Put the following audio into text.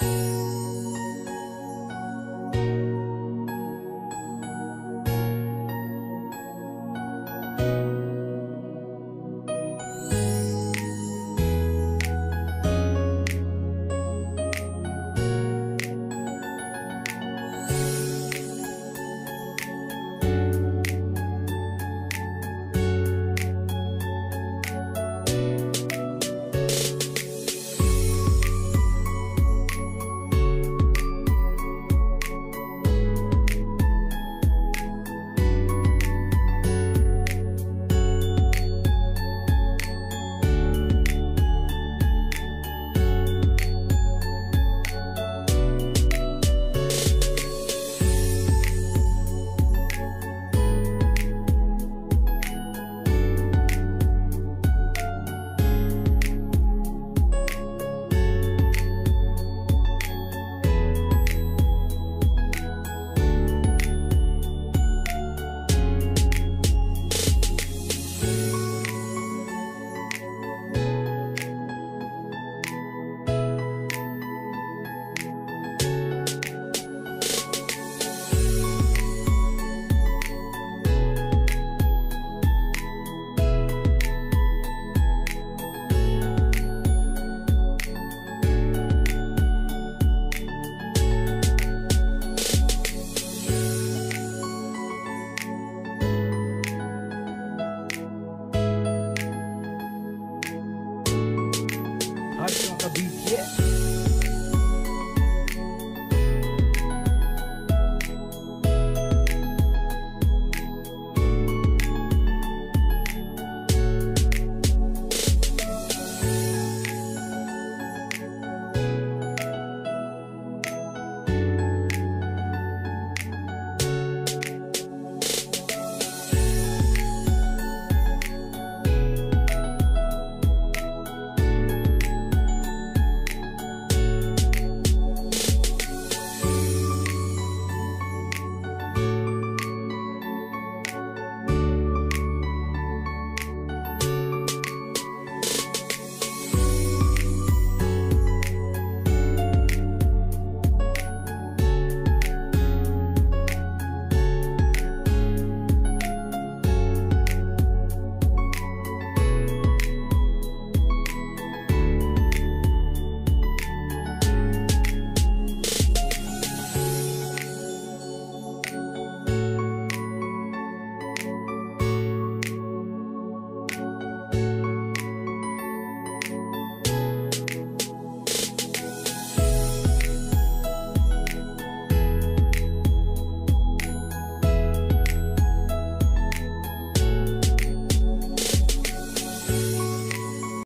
Música